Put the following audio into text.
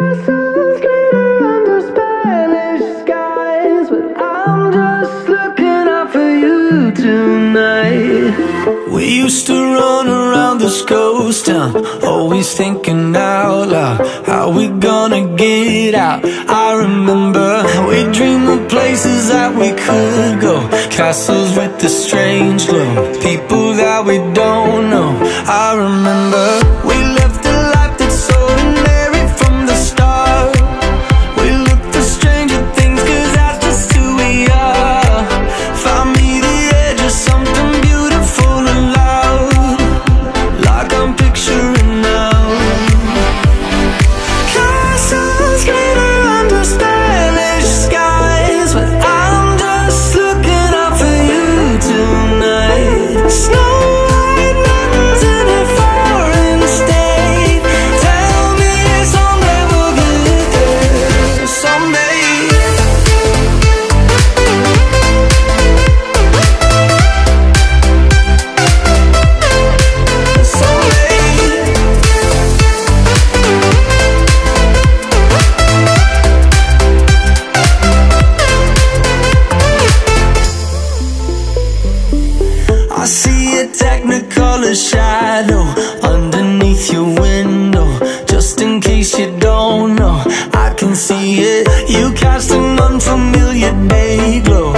We used to run around this ghost town, always thinking out loud, how we gonna get out? I remember we dreamed of places that we could go, castles with the strange glow, people that we don't know. I remember color shadow underneath your window Just in case you don't know, I can see it. You cast an unfamiliar day glow.